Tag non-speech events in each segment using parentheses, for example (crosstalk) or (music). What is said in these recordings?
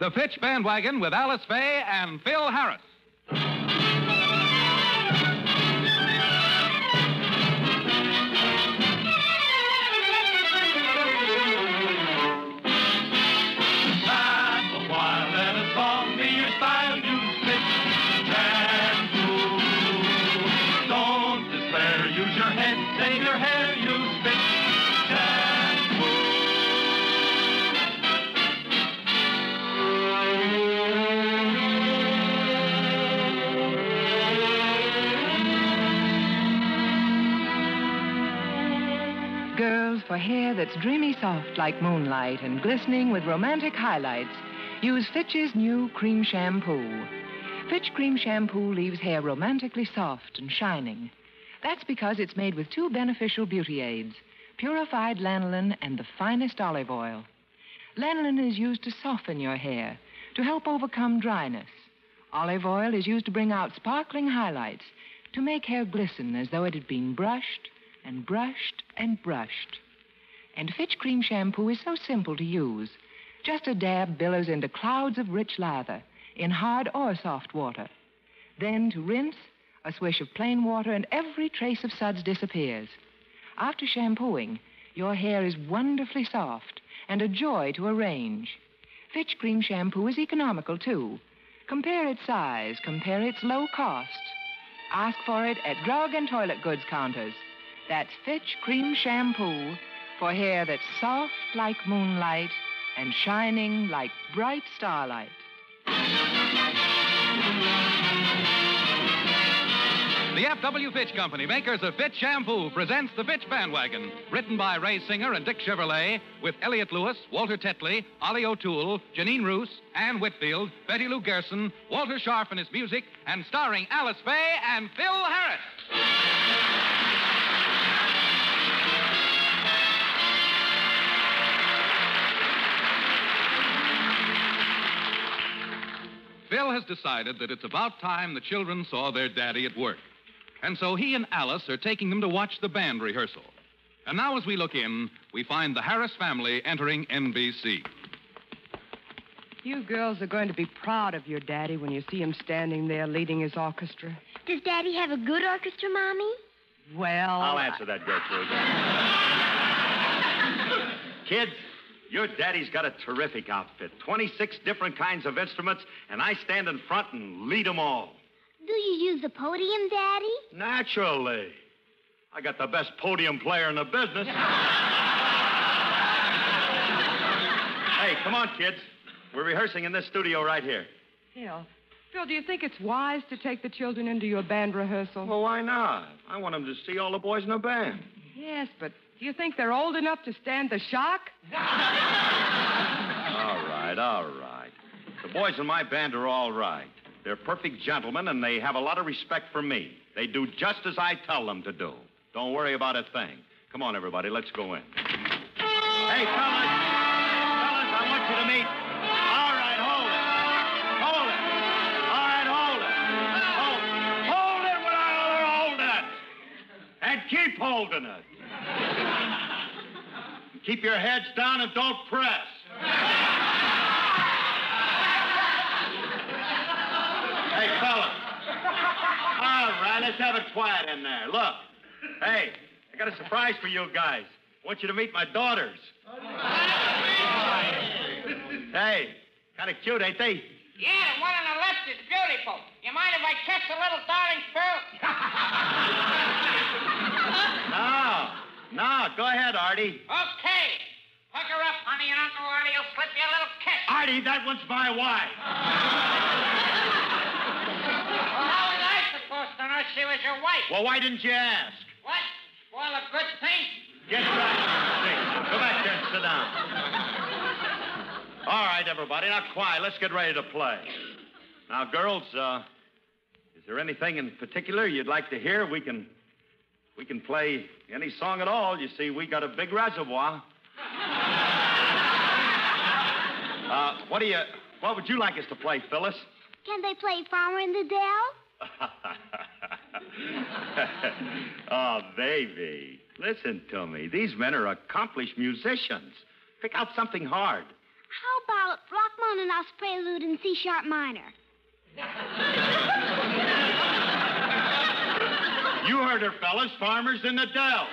The Fitch Bandwagon with Alice Faye and Phil Harris. For hair that's dreamy soft like moonlight and glistening with romantic highlights, use Fitch's new cream shampoo. Fitch cream shampoo leaves hair romantically soft and shining. That's because it's made with two beneficial beauty aids purified lanolin and the finest olive oil. Lanolin is used to soften your hair, to help overcome dryness. Olive oil is used to bring out sparkling highlights, to make hair glisten as though it had been brushed and brushed and brushed. And Fitch Cream Shampoo is so simple to use. Just a dab billows into clouds of rich lather in hard or soft water. Then to rinse, a swish of plain water, and every trace of suds disappears. After shampooing, your hair is wonderfully soft and a joy to arrange. Fitch Cream Shampoo is economical, too. Compare its size, compare its low cost. Ask for it at drug and toilet goods counters. That's Fitch Cream Shampoo for hair that's soft like moonlight and shining like bright starlight. The F.W. Fitch Company, makers of Fitch Shampoo, presents The Fitch Bandwagon. Written by Ray Singer and Dick Chevillat, with Elliot Lewis, Walter Tetley, Ollie O'Toole, Janine Roos, Ann Whitfield, Betty Lou Gerson, Walter Scharf and his music, and starring Alice Faye and Phil Harris. Phil has decided that it's about time the children saw their daddy at work. And so he and Alice are taking them to watch the band rehearsal. And now, as we look in, we find the Harris family entering NBC. You girls are going to be proud of your daddy when you see him standing there leading his orchestra. Does Daddy have a good orchestra, Mommy? Well, I'll answer that, Gertrude. (laughs) Kids, your daddy's got a terrific outfit 26 different kinds of instruments, and I stand in front and lead them all. Do you use the podium, Daddy? Naturally. I got the best podium player in the business. (laughs) hey, come on, kids. We're rehearsing in this studio right here. Phil, Phil, do you think it's wise to take the children into your band rehearsal? Well, why not? I want them to see all the boys in the band. Yes, but do you think they're old enough to stand the shock? (laughs) All right, all right. The boys in my band are all right. They're perfect gentlemen, and they have a lot of respect for me. They do just as I tell them to do. Don't worry about a thing. Come on, everybody, let's go in. Hey, fellas! Fellas, I want you to meet. All right, hold it. Hold it. All right, hold it. Hold, hold it while they're holding it. And keep holding it. Keep your heads down and don't press. Hey, fellas. All right, let's have it quiet in there. Look. Hey, I got a surprise for you guys. I want you to meet my daughters. Hey, kind of cute, ain't they? Yeah, the one on the left is beautiful. You mind if I kiss the little darling Phil? (laughs) No. No, go ahead, Artie. okay. Hook her up, honey, and Uncle Artie will slip you a little kiss. Artie, that one's my wife. Well, how was I supposed to know she was your wife? Well, why didn't you ask? What? Well, a good thing. Get back. Hey, go back there and sit down. All right, everybody, now quiet. Let's get ready to play. Now, girls, uh, is there anything in particular you'd like to hear? We can, we can play any song at all. You see, we got a big reservoir. (laughs) Uh, what do you, what would you like us to play, Phyllis? Can they play Farmer in the Dell? (laughs) oh, baby. Listen to me. These men are accomplished musicians. Pick out something hard. How about Rachmaninoff's Prelude in C sharp minor. (laughs) You heard her, fellas. Farmers in the Dell.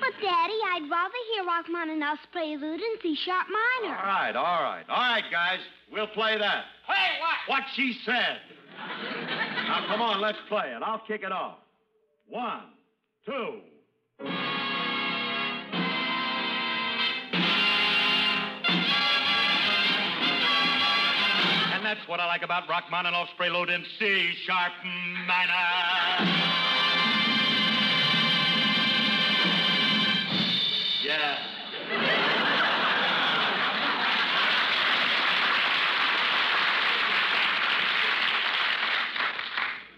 But, Daddy, I'd rather hear Rachmaninoff's Prelude in C sharp minor. All right, all right. All right, guys. We'll play that. Hey, what? What she said. Now, come on, let's play it. I'll kick it off. One, two. That's what I like about Rachmaninoff's prelude in C sharp minor. Yeah.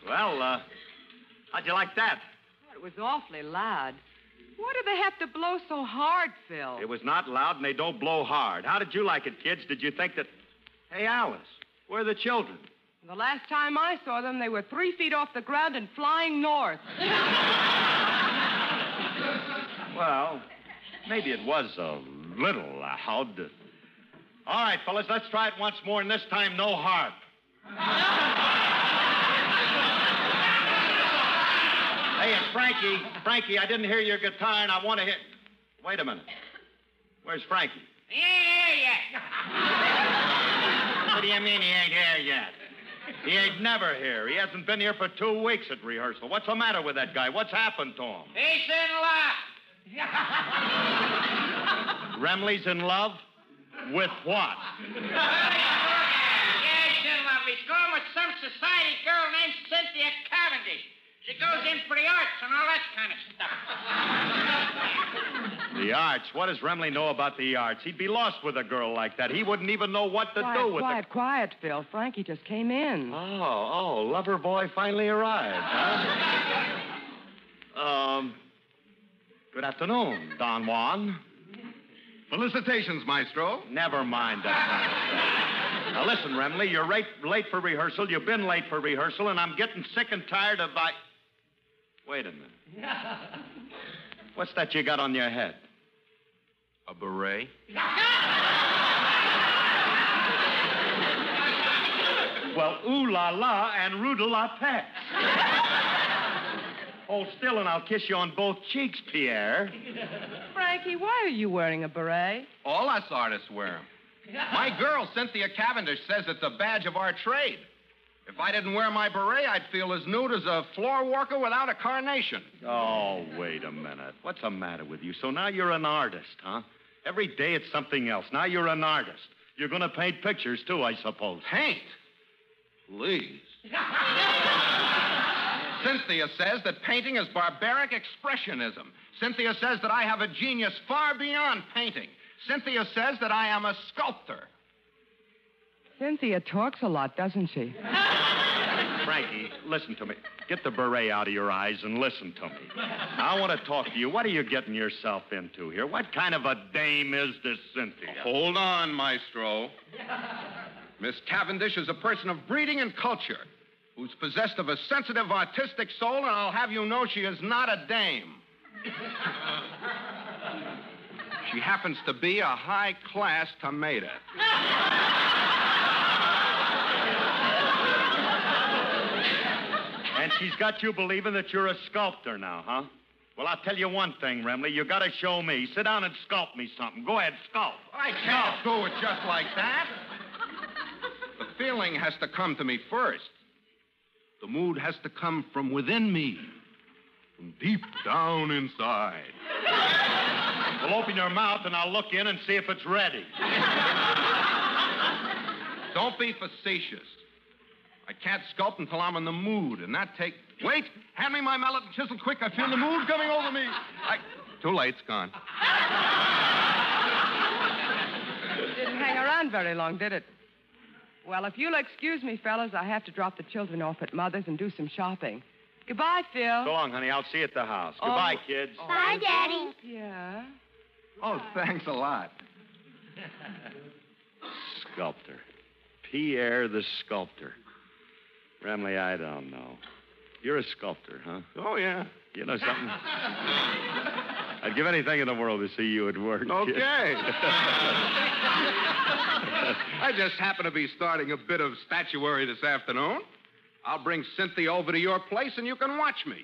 Well, uh, how'd you like that? It was awfully loud. Why do they have to blow so hard, Phil? It was not loud and they don't blow hard. How did you like it, kids? Did you think that. Hey, Alice, where are the children? The last time I saw them, they were three feet off the ground and flying north. Well, maybe it was a little loud. All right, fellas, let's try it once more, and this time no harp. hey, and Frankie, Frankie, I didn't hear your guitar, and I want to hear. Wait a minute. Where's Frankie? He ain't here yet. What do you mean he ain't here yet? He ain't never here. He hasn't been here for two weeks at rehearsal. What's the matter with that guy? What's happened to him? He's in love. (laughs) Remley's in love? With what? Yeah, he's in love. He's going with some society girl named Cynthia Cavendish. She goes in for the arts and all that kind of stuff. The arts. What does Remley know about the arts? He'd be lost with a girl like that. He wouldn't even know what to quiet, do with it. quiet, quiet, Phil. Frankie just came in. Oh, oh, lover boy finally arrived, huh? um, good afternoon, Don Juan. Felicitations, Maestro. Never mind that kind of stuff. Now listen, Remley, you're late, late for rehearsal. You've been late for rehearsal, and I'm getting sick and tired of I. Wait a minute. What's that you got on your head? A beret? Well, ooh la la and rue la paix. Hold still and I'll kiss you on both cheeks, Pierre. Frankie, why are you wearing a beret? All us artists wear 'em. My girl, Cynthia Cavendish, says it's a badge of our trade. If I didn't wear my beret, I'd feel as nude as a floor walker without a carnation. Oh, wait a minute. What's the matter with you? So now you're an artist, huh? Every day it's something else. Now you're an artist. You're going to paint pictures, too, I suppose. Paint? Please. (laughs) Cynthia says that painting is barbaric expressionism. Cynthia says that I have a genius far beyond painting. Cynthia says that I am a sculptor. Cynthia talks a lot, doesn't she? (laughs) Frankie, listen to me. Get the beret out of your eyes and listen to me. I want to talk to you. What are you getting yourself into here? What kind of a dame is this Cynthia? Hold on, Maestro. Miss Cavendish is a person of breeding and culture who's possessed of a sensitive artistic soul, and I'll have you know she is not a dame. she happens to be a high class tomato. And she's got you believing that you're a sculptor now, huh? Well, I'll tell you one thing, Remley. You got to show me. Sit down and sculpt me something. Go ahead, sculpt. I can't do it just like that. The feeling has to come to me first. The mood has to come from within me, from deep down inside. Well, open your mouth and I'll look in and see if it's ready. Don't be facetious. I can't sculpt until I'm in the mood, and that take. Wait! Hand me my mallet and chisel quick. I feel the mood coming over me. I. Too late. It's gone. Didn't hang around very long, did it? Well, if you'll excuse me, fellas, I have to drop the children off at Mother's and do some shopping. Goodbye, Phil. So long, honey. I'll see you at the house. Oh. Goodbye, kids. Oh, Bye, oh, Daddy. Yeah. Oh, thanks a lot. (laughs) Sculptor. Pierre the sculptor. Remley, I don't know. You're a sculptor, huh? Oh, yeah. You know something? (laughs) I'd give anything in the world to see you at work. Okay. (laughs) I just happen to be starting a bit of statuary this afternoon. I'll bring Cynthia over to your place and you can watch me.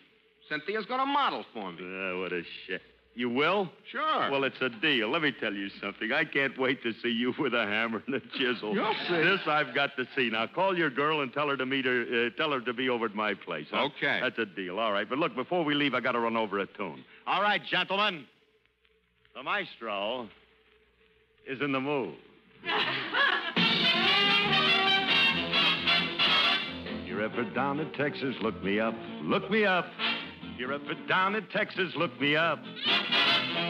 Cynthia's going to model for me. Ah, what a shit. You will? Sure. Well, it's a deal. Let me tell you something. I can't wait to see you with a hammer and a chisel. You'll see. This I've got to see. Now call your girl and tell her to meet her. Uh, tell her to be over at my place. huh? Okay. That's a deal. All right. But look, before we leave, I got to run over a tune. All right, gentlemen. The maestro is in the mood. (laughs) You're ever down in Texas, look me up. Look me up. If you're ever down in Texas, look me up.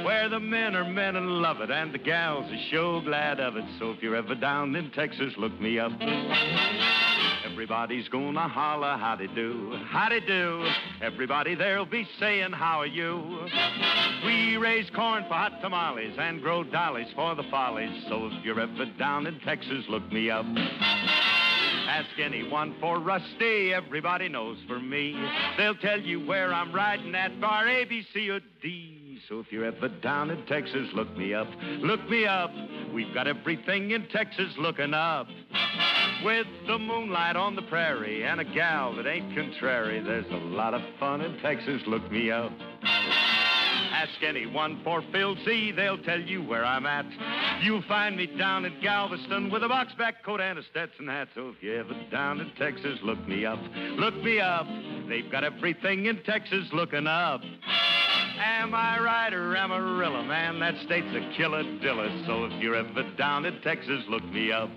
Where the men are men and love it, and the gals are sure glad of it. So if you're ever down in Texas, look me up. Everybody's gonna holler, howdy do, howdy do. Everybody there'll be saying, how are you? We raise corn for hot tamales and grow dollies for the follies. So if you're ever down in Texas, look me up. Ask anyone for Rusty, everybody knows for me. They'll tell you where I'm riding at bar A, B, C, or D. So if you're ever down in Texas, look me up. Look me up. We've got everything in Texas looking up. With the moonlight on the prairie and a gal that ain't contrary, there's a lot of fun in Texas. Look me up. Ask anyone for Phil C. They'll tell you where I'm at. You'll find me down at Galveston with a box back coat and a Stetson hat. So if you're ever down in Texas, look me up. Look me up. They've got everything in Texas looking up. Am I right or Amarillo? Man, that state's a killer dilla. So if you're ever down in Texas, look me up.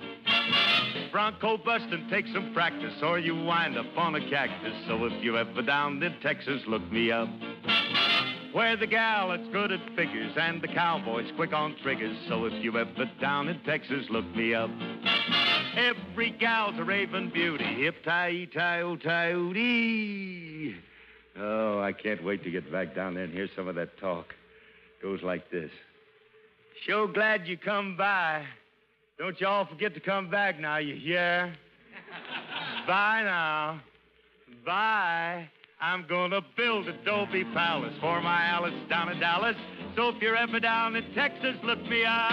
Bronco busting, take some practice, or you wind up on a cactus. So if you're ever down in Texas, look me up. Where the gal that's good at figures and the cowboy's quick on triggers. So if you ever down in Texas, look me up. Every gal's a raven beauty. Hip tie tie o tie dee. Oh, I can't wait to get back down there and hear some of that talk. Goes like this. Sure glad you come by. Don't you all forget to come back now, you hear? (laughs) Bye now. Bye. I'm gonna build a Adobe Palace for my Alice down in Dallas. So if you're ever down in Texas, look me up.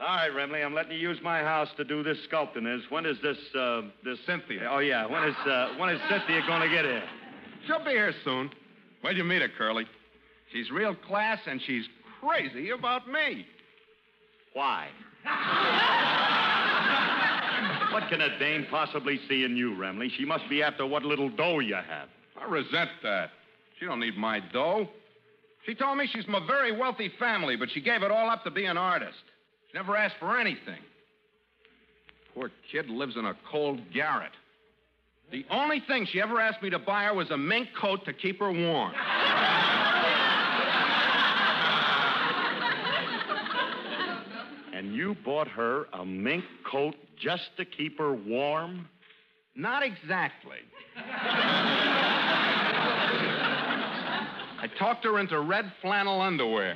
All right, Remley, I'm letting you use my house to do this sculpting. Is when is this uh this Cynthia. Oh yeah, when is uh when is Cynthia gonna get here? She'll be here soon. Where'd you meet her, Curly? She's real class and she's crazy about me. Why? (laughs) what can a dame possibly see in you, Remley? She must be after what little dough you have. I resent that. She don't need my dough. She told me she's from a very wealthy family, but she gave it all up to be an artist. She never asked for anything. Poor kid lives in a cold garret. The only thing she ever asked me to buy her was a mink coat to keep her warm. (laughs) And you bought her a mink coat just to keep her warm? Not exactly. I talked her into red flannel underwear.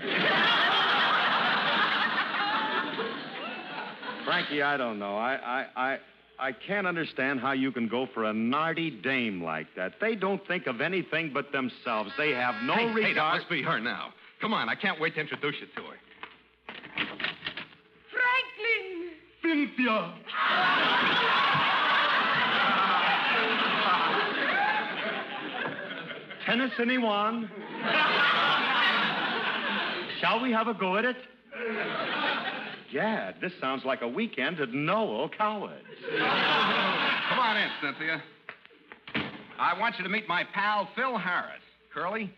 Frankie, I don't know. I, I, I, I can't understand how you can go for a narty dame like that. They don't think of anything but themselves. They have no hey, regard. hey, that must be her now. Come on, I can't wait to introduce you to her. Tennis, anyone? Shall we have a go at it? Yeah, this sounds like a weekend at Noel Coward. Come on in, Cynthia. I want you to meet my pal, Phil Harris. Curly,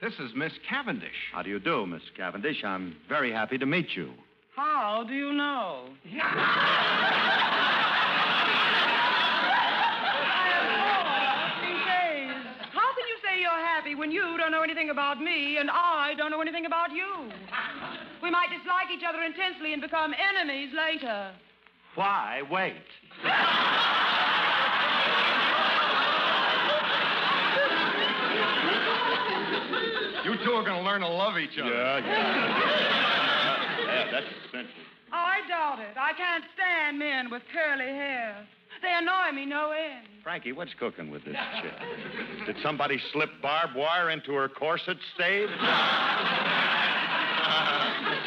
this is Miss Cavendish. How do you do, Miss Cavendish? I'm very happy to meet you. How do you know? How can you say you're happy when you don't know anything about me and I don't know anything about you? We might dislike each other intensely and become enemies later. Why wait? You two are going to learn to love each other. Yeah, yeah. (laughs) yeah, that's essential. Oh, I doubt it. I can't stand men with curly hair. They annoy me no end. Frankie, what's cooking with this chick? Did somebody slip barbed wire into her corset stave?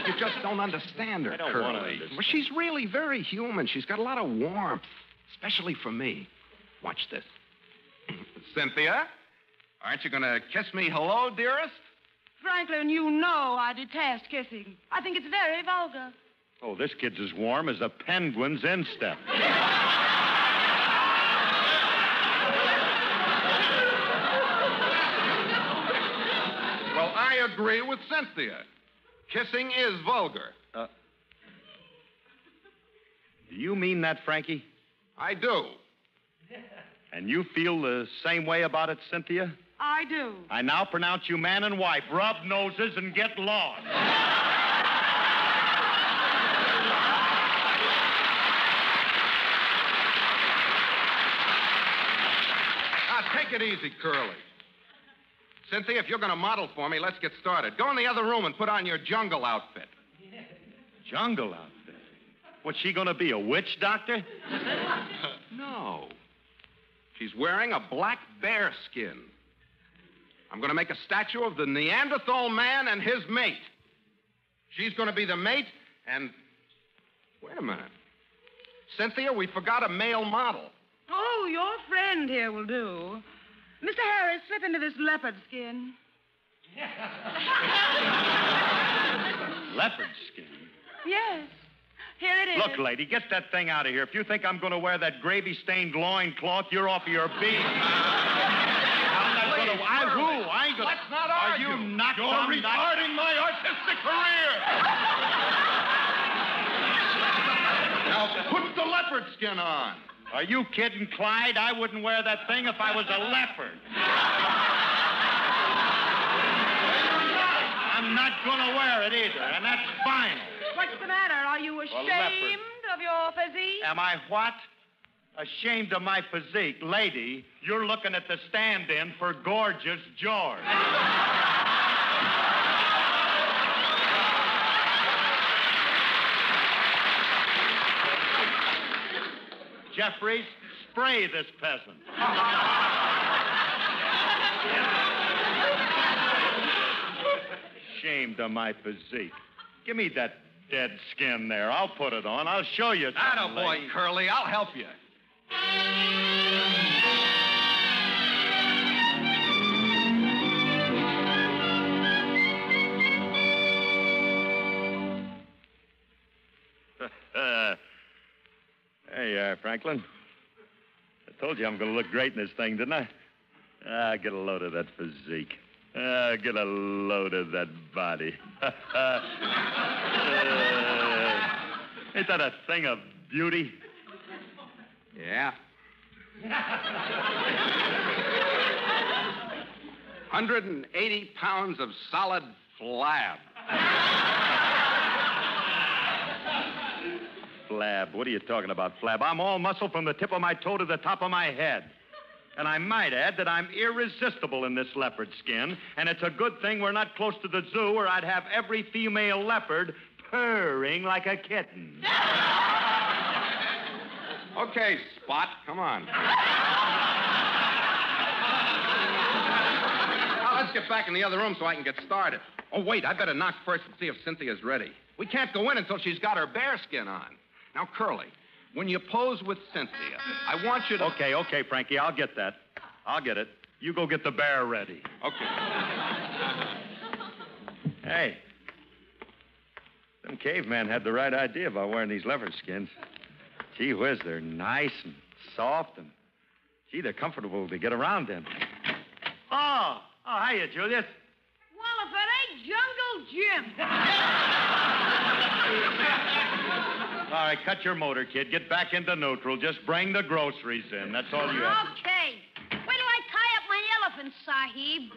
You just don't understand her, I don't Curly. wanna understand. Well, she's really very human. She's got a lot of warmth, especially for me. Watch this. (clears throat) Cynthia, aren't you going to kiss me hello, dearest? Franklin, you know I detest kissing. I think it's very vulgar. Oh, this kid's as warm as a penguin's instep. Well, I agree with Cynthia. Kissing is vulgar. Uh, do you mean that, Frankie? I do. And you feel the same way about it, Cynthia? I do. I now pronounce you man and wife. Rub noses and get lost. Now, take it easy, Curly. Cynthia, if you're going to model for me, let's get started. Go in the other room and put on your jungle outfit. Jungle outfit. What's she going to be, a witch doctor? (laughs) No. She's wearing a black bear skin. I'm going to make a statue of the Neanderthal man and his mate. She's going to be the mate, and. Wait a minute. Cynthia, we forgot a male model. Oh, your friend here will do. Mr. Harris, slip into this leopard skin. (laughs) Leopard skin. Yes. Here it is. Look, lady, get that thing out of here. If you think I'm going to wear that gravy-stained loincloth, you're off of your beat. I'm not going to. I who? I ain't going Let's not Are you nuts? You're I'm retarding my artistic career. now put the leopard skin on. Are you kidding, Clyde? I wouldn't wear that thing if I was a leopard. I'm not going to wear it either, and that's final. What's the matter? Are you ashamed of your physique? Am I what? Ashamed of my physique. Lady, you're looking at the stand in for Gorgeous George. Jeffries, spray this peasant. Ashamed of my physique. Give me that dead skin there. I'll put it on. I'll show you. something, boy, lady. Curly. I'll help you. (laughs) Hey, uh, Franklin. I told you I'm going to look great in this thing, didn't I? Ah, get a load of that physique. Ah, get a load of that body. (laughs) uh, ain't that a thing of beauty? Yeah. Hundred and eighty pounds of solid flab. Flab. What are you talking about, Flab? I'm all muscle from the tip of my toe to the top of my head. And I might add that I'm irresistible in this leopard skin, and it's a good thing we're not close to the zoo or I'd have every female leopard purring like a kitten. (laughs) Okay, Spot, come on. Now, let's get back in the other room so I can get started. Oh, wait, I better knock first and see if Cynthia's ready. We can't go in until she's got her bearskin on. Now, Curly, when you pose with Cynthia, I want you to. Okay, okay, Frankie, I'll get that. I'll get it. You go get the bear ready. Okay. Hey. Them cavemen had the right idea about wearing these leopard skins. Gee whiz, they're nice and soft and gee, they're comfortable to get around in. Oh, oh, hiya, Julius. Well, if it ain't Jungle Jim. All right, cut your motor, kid. Get back into neutral. Just bring the groceries in. That's all you have. Okay. Wait till I tie up my elephant, Sahib.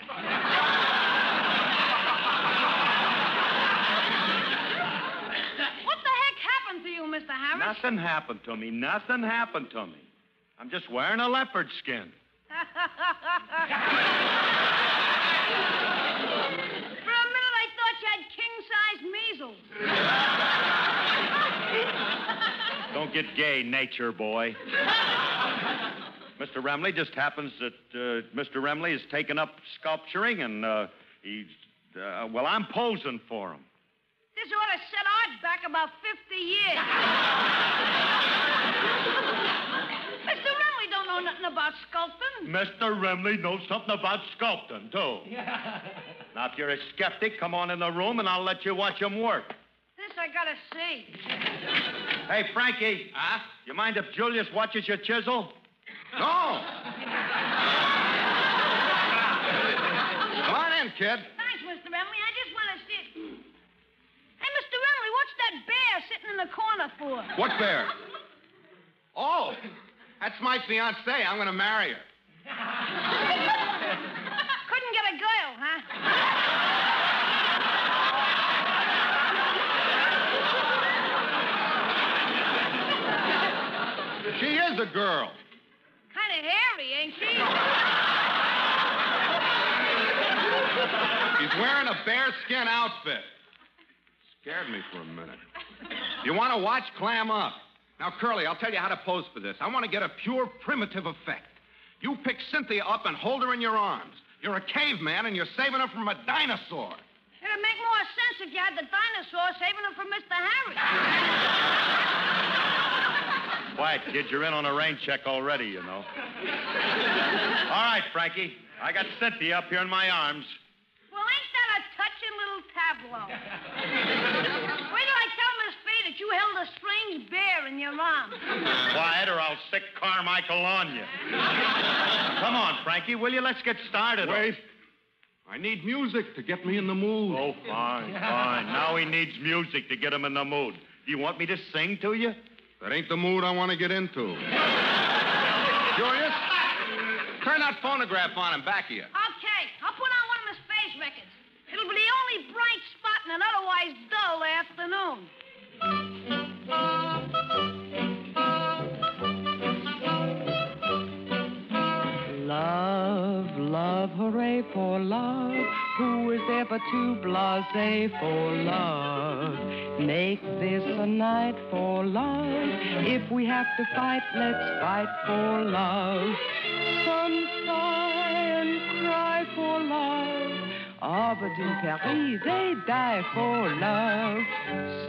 What the heck happened to you, Mr. Harris? Nothing happened to me. Nothing happened to me. I'm just wearing a leopard skin. For a minute, I thought you had king-sized measles. Don't get gay, nature boy. Mr. Remley just happens that uh, Mr. Remley has taken up sculpturing, and uh, he's uh, well, I'm posing for him. This ought to set art back about 50 years. (laughs) Mr. Remley don't know nothing about sculpting. Mr. Remley knows something about sculpting, too. (laughs) now, if you're a skeptic, come on in the room, and I'll let you watch him work. This I gotta see. Hey, Frankie. Huh? You mind if Julius watches your chisel? (laughs) No. Come on in, kid. Thanks, Mr. Remley. I just want to see it. Hey, Mr. Remley, what's that bear sitting in the corner for? What bear? Oh, that's my fiancée. I'm going to marry her. (laughs) Couldn't get a girl, huh? She is a girl. Kind of hairy, ain't she? She's wearing a bearskin outfit. Scared me for a minute. You want to watch? Clam up. Now, Curly, I'll tell you how to pose for this. I want to get a pure primitive effect. You pick Cynthia up and hold her in your arms. You're a caveman and you're saving her from a dinosaur. It'd make more sense if you had the dinosaur saving her from Mr. Harry. (laughs) Quiet, kid. You're in on a rain check already, you know. All right, Frankie. I got Cynthia up here in my arms. Well, ain't that a touching little tableau? (laughs) Wait till I tell Miss Faye that you held a strange bear in your arms. Quiet, or I'll stick Carmichael on you. Come on, Frankie, will you? Let's get started. Wait. I need music to get me in the mood. Oh, fine, fine. Now he needs music to get him in the mood. Do you want me to sing to you? That ain't the mood I want to get into. (laughs) Curious? Turn that phonograph on and back of you. Okay, I'll put on one of Miss Faye's records. It'll be the only bright spot in an otherwise dull afternoon. Love, love, hooray for love. Who is ever too blasé for love? Make this a night for love. If we have to fight, let's fight for love. But in Paris, they die for love.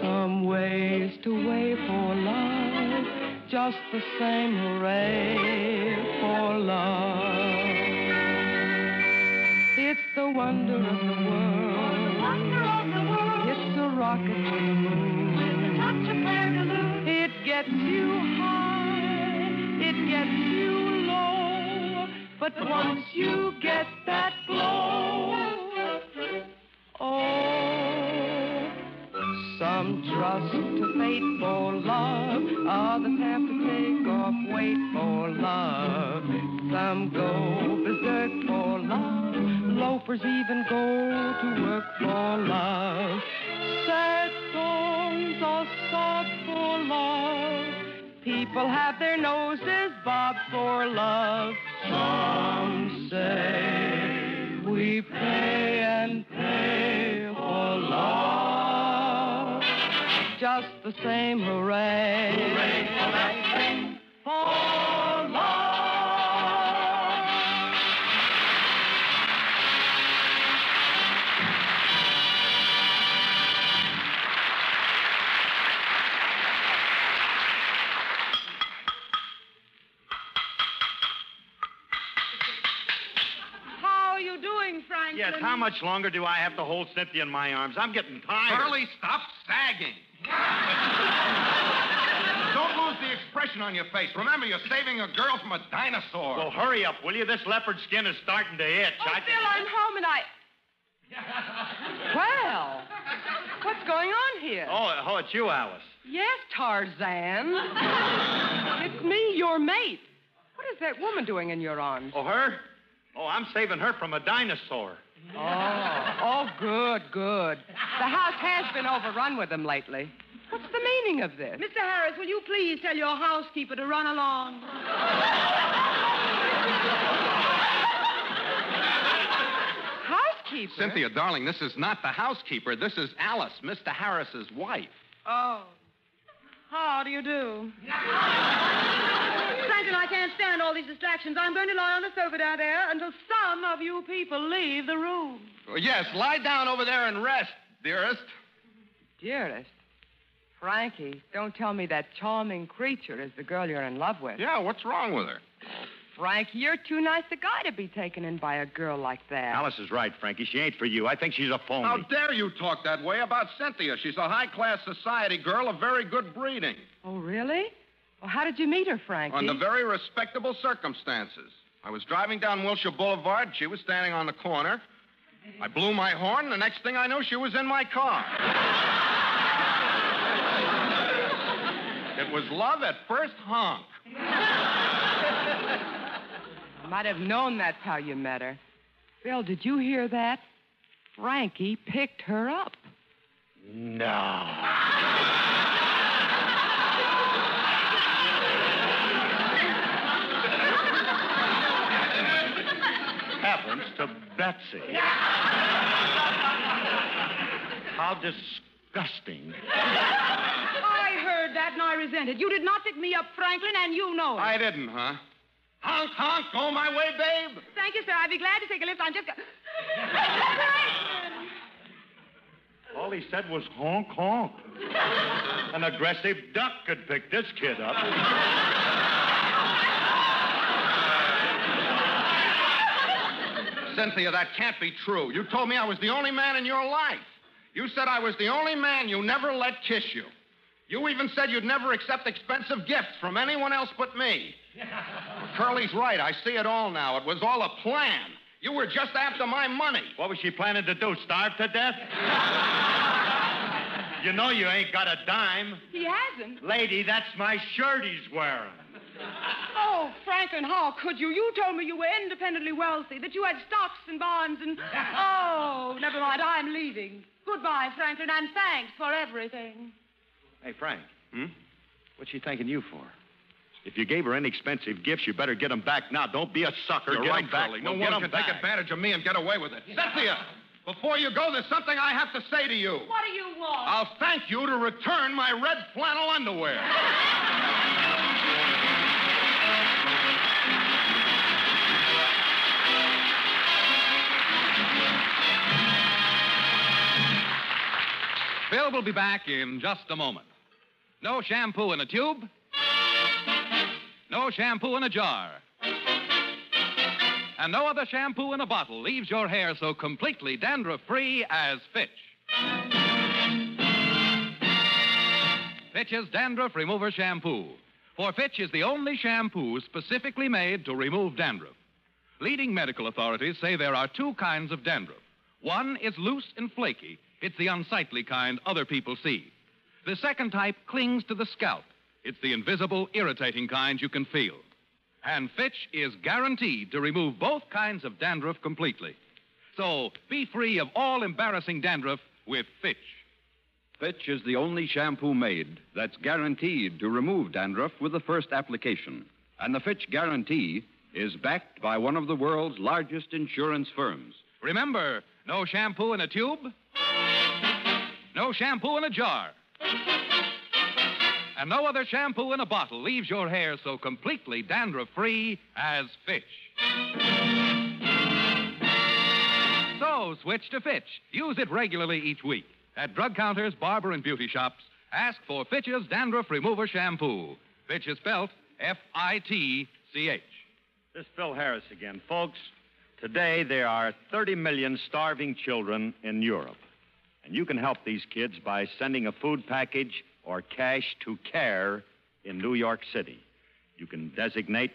Some ways to wait for love. Just the same hooray for love. It's the wonder of the world. It's a rocket to the moon. It gets you high. It gets you low. But once you get that glow, some trust to fate for love. Ah, Others have to take off weight for love. Some go berserk for love. Loafers even go to work for love. Sad songs are sought for love. People have their noses bobbed for love. Some say we pay and Just the same hooray. Hooray for that thing. For. How are you doing, Franklin? Yes, how much longer do I have to hold Cynthia in my arms? I'm getting tired. Curly, stop sagging. Don't lose the expression on your face. Remember, you're saving a girl from a dinosaur. Well, hurry up, will you? This leopard skin is starting to itch. Oh, I... Phil, I'm home and I. Well, what's going on here? Oh, oh, it's you, Alice. Yes, Tarzan. (laughs) it's me, your mate. What is that woman doing in your arms? Oh, her? Oh, I'm saving her from a dinosaur. Oh, oh, good, good. The house has been overrun with them lately. What's the meaning of this? Mr. Harris, will you please tell your housekeeper to run along? Housekeeper? Cynthia, darling, this is not the housekeeper. This is Alice, Mr. Harris's wife. Oh. How do you do? Franklin, I can't stand all these distractions. I'm going to lie on the sofa down there until some of you people leave the room. Oh, yes, lie down over there and rest, dearest. Dearest. Frankie, don't tell me that charming creature is the girl you're in love with. Yeah, what's wrong with her? Frankie, you're too nice a guy to be taken in by a girl like that. Alice is right, Frankie. She ain't for you. I think she's a phony. How dare you talk that way about Cynthia? She's a high class society girl of very good breeding. Oh, really? Well, how did you meet her, Frankie? Under very respectable circumstances. I was driving down Wilshire Boulevard. She was standing on the corner. I blew my horn, the next thing I knew, she was in my car. it was love at first honk. I might have known that's how you met her. Phil, did you hear that? Frankie picked her up. No. Happens to Betsy. (laughs) How disgusting. I heard that and I resent it. You did not pick me up, Franklin, and you know it. I didn't, huh? Honk, honk, go my way, babe. Thank you, sir. I'd be glad to take a lift. I'm just. Go- (laughs) All he said was honk, honk. An aggressive duck could pick this kid up. (laughs) Cynthia, that can't be true. You told me I was the only man in your life. You said I was the only man you never let kiss you. You even said you'd never accept expensive gifts from anyone else but me. (laughs) Curly's right. I see it all now. It was all a plan. You were just after my money. What was she planning to do? Starve to death? (laughs) you know you ain't got a dime. He hasn't. Lady, that's my shirt he's wearing. Oh, Franklin, how could you? You told me you were independently wealthy, that you had stocks and bonds and. (laughs) Oh, never mind. I'm leaving. Goodbye, Franklin, and thanks for everything. Hey, Frank. Hmm? What's she thanking you for? If you gave her any expensive gifts, you better get them back now. Don't be a sucker. You're get right, 'em back. Curly. No Well, get one 'em can take advantage of me and get away with it. Cynthia, before you go, there's something I have to say to you. What do you want? I'll thank you to return my red flannel underwear. (laughs) Phil will be back in just a moment. No shampoo in a tube. No shampoo in a jar. And no other shampoo in a bottle leaves your hair so completely dandruff free as Fitch. Fitch's Dandruff Remover Shampoo. For Fitch is the only shampoo specifically made to remove dandruff. Leading medical authorities say there are two kinds of dandruff. One is loose and flaky. It's the unsightly kind other people see. The second type clings to the scalp. It's the invisible, irritating kind you can feel. And Fitch is guaranteed to remove both kinds of dandruff completely. So be free of all embarrassing dandruff with Fitch. Fitch is the only shampoo made that's guaranteed to remove dandruff with the first application. And the Fitch guarantee is backed by one of the world's largest insurance firms. Remember, no shampoo in a tube, no shampoo in a jar, and no other shampoo in a bottle leaves your hair so completely dandruff free as Fitch. So switch to Fitch. Use it regularly each week. At drug counters, barber, and beauty shops, ask for Fitch's Dandruff Remover Shampoo. Fitch is F I T C H. This is Phil Harris again. Folks, today there are 30 million starving children in Europe. And you can help these kids by sending a food package or cash to CARE in New York City. You can designate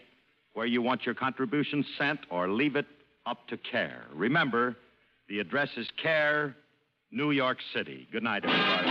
where you want your contribution sent or leave it up to CARE. Remember, the address is CARE, New York City. Good night, everybody.